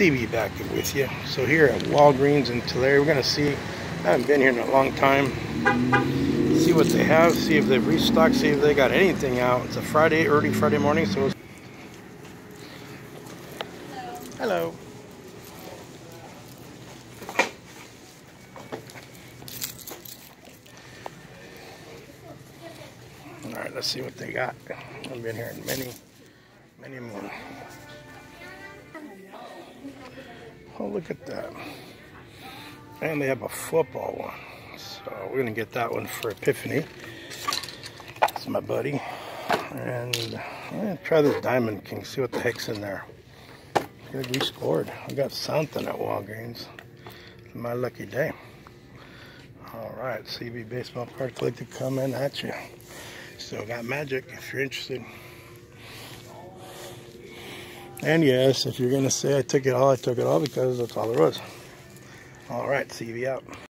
Stevie back with you. So here at Walgreens in Tulare, we're gonna see. I haven't been here in a long time. See what they have. See if they've restocked. See if they got anything out. It's a Friday, early Friday morning. So. Hello. All right, let's see what they got. I've been here in many, many more. Oh, look at that. And they have a football one. So we're going to get that one for Epiphany. It's my buddy. And I'm going to try this Diamond King, see what the heck's in there. Good, we scored. I got something at Walgreens. My lucky day. All right, CV Baseball Card Collector coming at you. Still got magic if you're interested. And yes, if you're going to say I took it all, I took it all because that's all there was. All right, CV out.